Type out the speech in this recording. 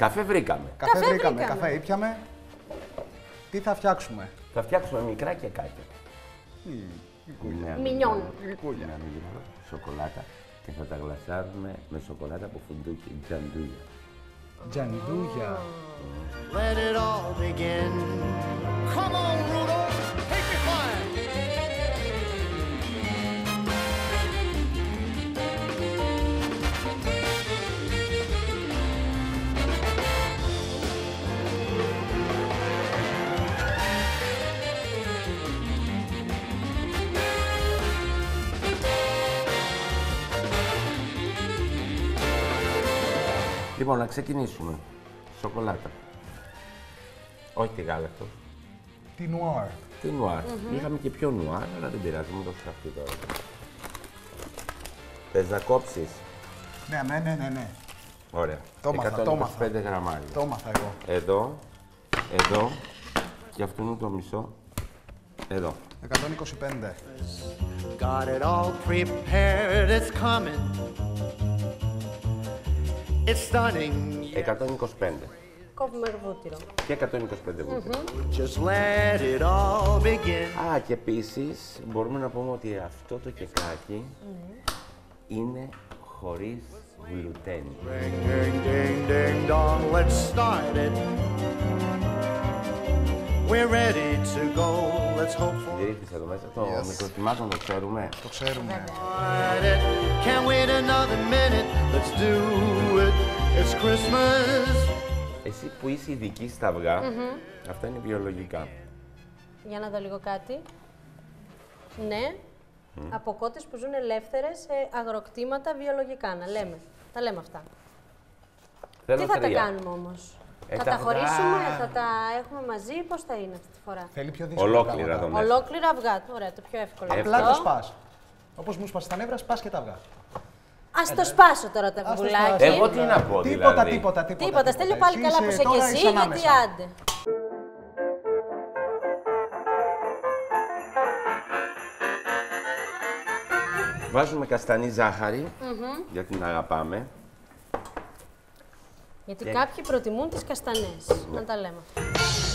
Καφέ βρήκαμε. Καφέ, Καφέ βρήκαμε, βρήκαμε. καφέ ήπιαμε. Τι θα φτιάξουμε; Θα φτιάξουμε μικρά κεκάκια. Ναι, Μινιόν. Γλυκούλια. Ένα μικρό σοκολάτα και θα τα γλασάρουμε με σοκολάτα από φουντούκι, τζαντούλια. Τζαντούγια. Let it all begin. Come on, Λοιπόν, να ξεκινήσουμε. Σοκολάτα. Όχι τη γάλακτο. Τι νουάρ. Τι νουάρ. Είχαμε και πιο νουάρ, αλλά δεν πειράζει, μου το αυτή τώρα. Θες να κόψεις. Ναι, ναι, ναι, ναι, ναι. Ωραία. Το μάθα, το μάθα. 125 γραμμάρια. Το έμαθα εγώ. Εδώ, εδώ και αυτού είναι το μισό. Εδώ. 125. Got it all prepared, it's coming. It's stunning. 125 Κόβουμε βούτυρο. και 125 βούτυρα. Just let it all begin. Α, και επίσης μπορούμε να πούμε ότι αυτό το κεκάκι είναι χωρίς γλουτένι. Ding, ding, ding, ding, dong, let's start it. We're ready to go, let's hope for Στηρίχθησα εδώ μέσα. Το Yes. μικροτιμάτων το ξέρουμε. Το ξέρουμε. it. Can't wait another minute, let's do it. It's Christmas. Εσύ που είσαι ειδική στα αυγά, αυτά είναι βιολογικά. Για να δω λίγο κάτι. Ναι. Από κότες που ζουν ελεύθερες σε αγροκτήματα βιολογικά, να λέμε. Τα λέμε αυτά. Θέλω Τι θα τρία. τα κάνουμε όμως; Ε, θα τα τα αυγά. χωρίσουμε, θα τα έχουμε μαζί, πώς θα είναι αυτή τη φορά; Θέλει πιο δύσκολα. Ολόκληρα πράγματα. εδώ μέσα. Ολόκληρα αυγά. Ωραία, το πιο εύκολο. Απλά αυτό. το σπάς. Όπως μου σπάσεις τα νεύρα, σπάς και τα αυγά. Ας το σπάσω τώρα το Ας το αυγουλάκι. σπάσω. Εγώ τι να πω, Τίποτα, δηλαδή. τίποτα, τίποτα. Τίποτα, στέλνω πάλι Εσύ καλά που είσαι- είσαι και τώρα εσύ, είσαι γιατί ανάμεσα. άντε. Βάζουμε καστανή ζάχαρη, γιατί την αγαπάμε. Γιατί Και- κάποιοι προτιμούν τις καστανές. Να τα λέμε. αυτά.